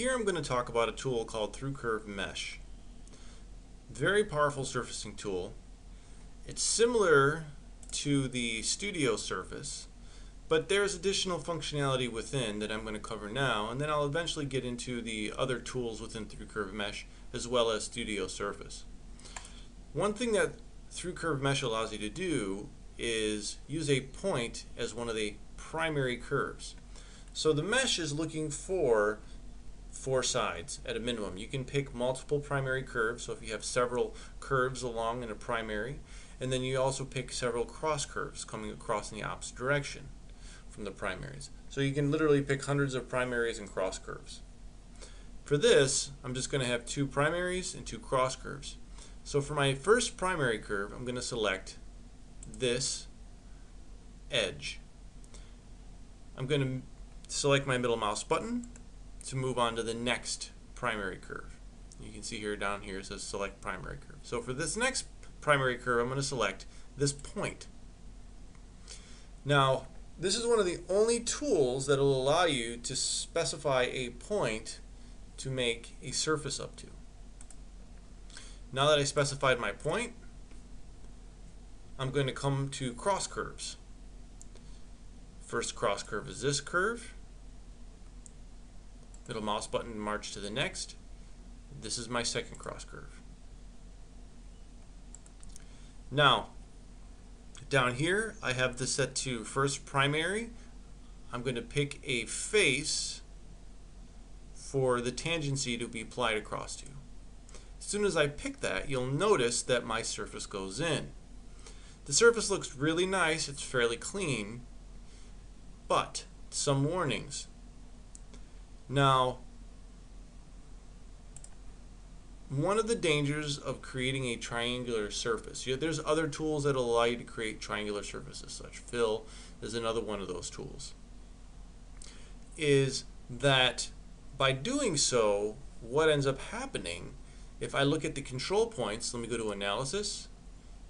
Here I'm going to talk about a tool called Through Curve Mesh. Very powerful surfacing tool. It's similar to the Studio Surface, but there's additional functionality within that I'm going to cover now, and then I'll eventually get into the other tools within Through Curve Mesh as well as Studio Surface. One thing that Through Curve Mesh allows you to do is use a point as one of the primary curves. So the mesh is looking for four sides at a minimum. You can pick multiple primary curves, so if you have several curves along in a primary, and then you also pick several cross curves coming across in the opposite direction from the primaries. So you can literally pick hundreds of primaries and cross curves. For this, I'm just going to have two primaries and two cross curves. So for my first primary curve, I'm going to select this edge. I'm going to select my middle mouse button to move on to the next primary curve. You can see here down here it says select primary curve. So for this next primary curve I'm going to select this point. Now this is one of the only tools that will allow you to specify a point to make a surface up to. Now that I specified my point I'm going to come to cross curves. First cross curve is this curve middle mouse button march to the next. This is my second cross curve. Now, down here I have this set to first primary. I'm going to pick a face for the tangency to be applied across to. As soon as I pick that, you'll notice that my surface goes in. The surface looks really nice, it's fairly clean, but some warnings. Now, one of the dangers of creating a triangular surface, yeah, there's other tools that allow you to create triangular surfaces, such fill is another one of those tools, is that by doing so, what ends up happening, if I look at the control points, let me go to analysis,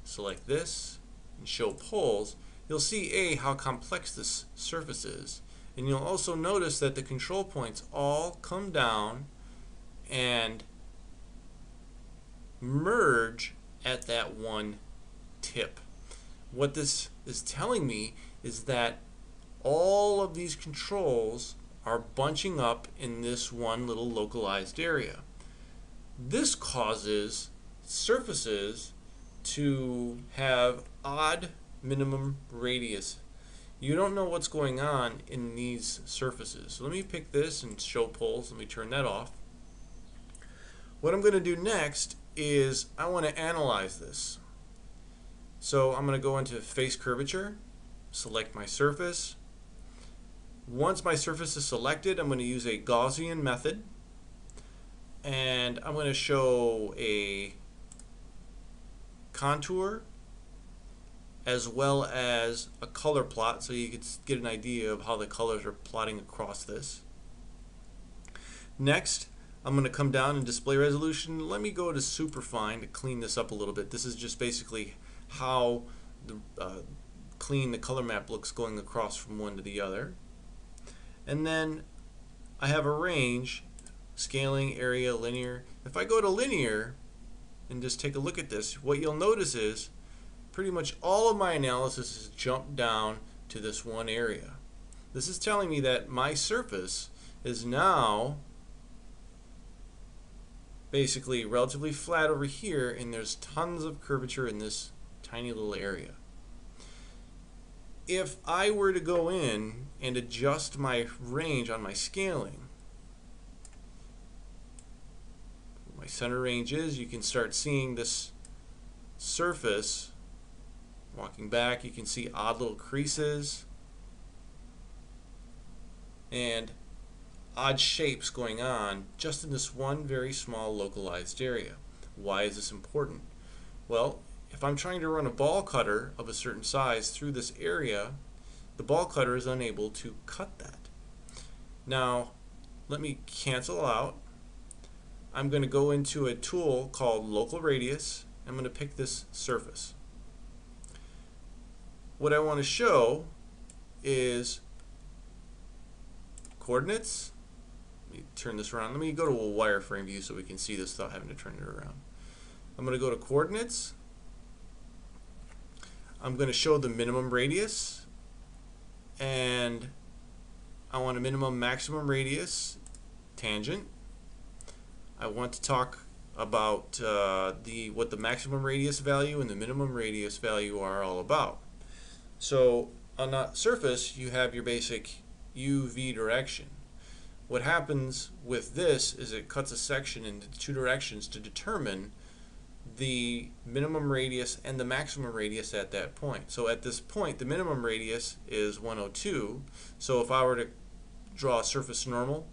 select this, and show poles, you'll see A, how complex this surface is, and you'll also notice that the control points all come down and merge at that one tip. What this is telling me is that all of these controls are bunching up in this one little localized area. This causes surfaces to have odd minimum radius you don't know what's going on in these surfaces. So let me pick this and show poles. Let me turn that off. What I'm going to do next is I want to analyze this. So I'm going to go into face curvature, select my surface. Once my surface is selected, I'm going to use a Gaussian method. And I'm going to show a contour as well as a color plot so you could get an idea of how the colors are plotting across this. Next, I'm going to come down and display resolution. Let me go to superfine to clean this up a little bit. This is just basically how the, uh, clean the color map looks going across from one to the other. And then I have a range, scaling, area, linear. If I go to linear and just take a look at this, what you'll notice is pretty much all of my analysis has jumped down to this one area. This is telling me that my surface is now basically relatively flat over here and there's tons of curvature in this tiny little area. If I were to go in and adjust my range on my scaling, my center range is, you can start seeing this surface Walking back, you can see odd little creases and odd shapes going on just in this one very small localized area. Why is this important? Well, if I'm trying to run a ball cutter of a certain size through this area, the ball cutter is unable to cut that. Now, let me cancel out. I'm going to go into a tool called local radius. I'm going to pick this surface what I want to show is coordinates. Let me turn this around. Let me go to a wireframe view so we can see this without having to turn it around. I'm going to go to coordinates. I'm going to show the minimum radius and I want a minimum maximum radius tangent. I want to talk about uh, the what the maximum radius value and the minimum radius value are all about. So on that surface you have your basic UV direction. What happens with this is it cuts a section into two directions to determine the minimum radius and the maximum radius at that point. So at this point, the minimum radius is 102. So if I were to draw a surface normal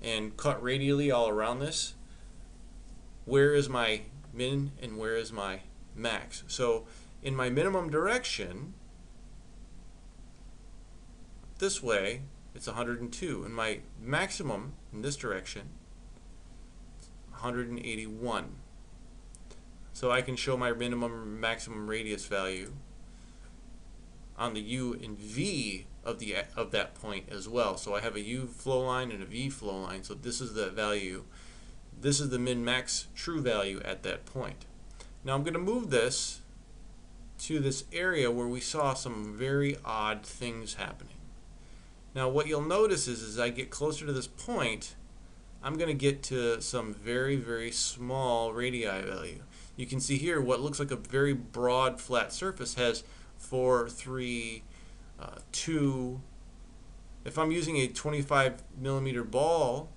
and cut radially all around this, where is my min and where is my max? So in my minimum direction, this way, it's 102. And my maximum in this direction, 181. So I can show my minimum maximum radius value on the U and V of the of that point as well. So I have a U flow line and a V flow line. So this is the value. This is the min max true value at that point. Now I'm going to move this to this area where we saw some very odd things happening. Now what you'll notice is as I get closer to this point, I'm going to get to some very, very small radii value. You can see here what looks like a very broad flat surface has 4, 3, uh, 2. If I'm using a 25 millimeter ball,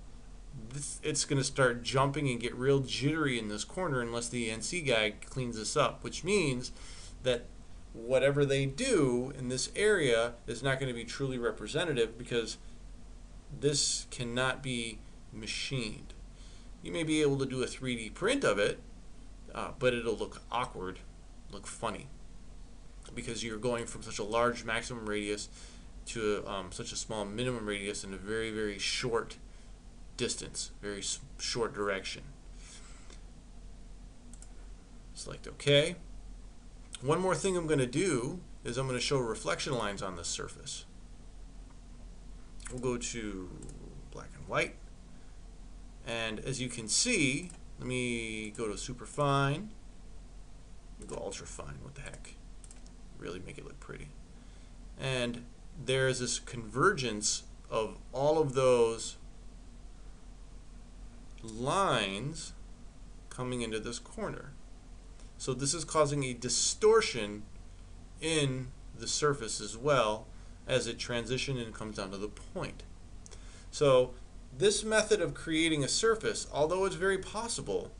this, it's going to start jumping and get real jittery in this corner unless the NC guy cleans this up, which means that whatever they do in this area is not going to be truly representative because this cannot be machined. You may be able to do a 3D print of it, uh, but it'll look awkward, look funny, because you're going from such a large maximum radius to um, such a small minimum radius in a very, very short distance, very short direction. Select OK. One more thing I'm going to do is I'm going to show reflection lines on this surface. We'll go to black and white. And as you can see, let me go to super fine. Go ultra fine. What the heck? Really make it look pretty. And there's this convergence of all of those lines coming into this corner. So this is causing a distortion in the surface as well as it transitions and comes down to the point. So this method of creating a surface, although it's very possible,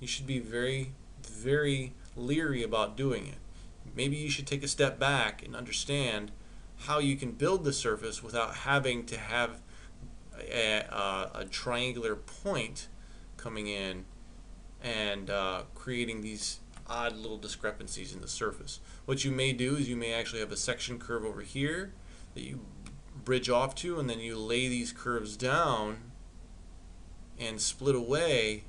you should be very, very leery about doing it. Maybe you should take a step back and understand how you can build the surface without having to have a, a, uh, a triangular point coming in and uh, creating these odd little discrepancies in the surface. What you may do is you may actually have a section curve over here that you bridge off to and then you lay these curves down and split away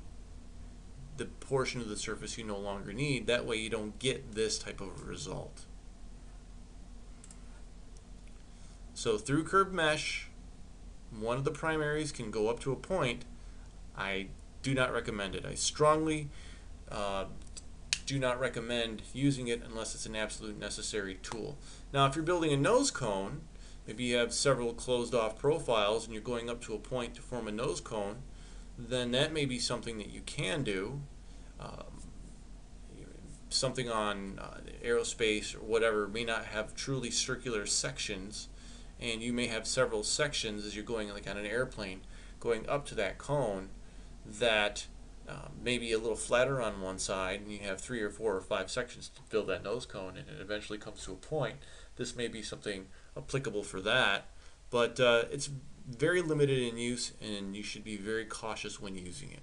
the portion of the surface you no longer need. That way you don't get this type of result. So through curved mesh, one of the primaries can go up to a point. I do not recommend it. I strongly uh, do not recommend using it unless it's an absolute necessary tool. Now if you're building a nose cone, maybe you have several closed off profiles and you're going up to a point to form a nose cone, then that may be something that you can do. Um, something on uh, aerospace or whatever may not have truly circular sections and you may have several sections as you're going like on an airplane going up to that cone that uh, maybe a little flatter on one side and you have three or four or five sections to fill that nose cone and it eventually comes to a point. This may be something applicable for that, but uh, it's very limited in use and you should be very cautious when using it.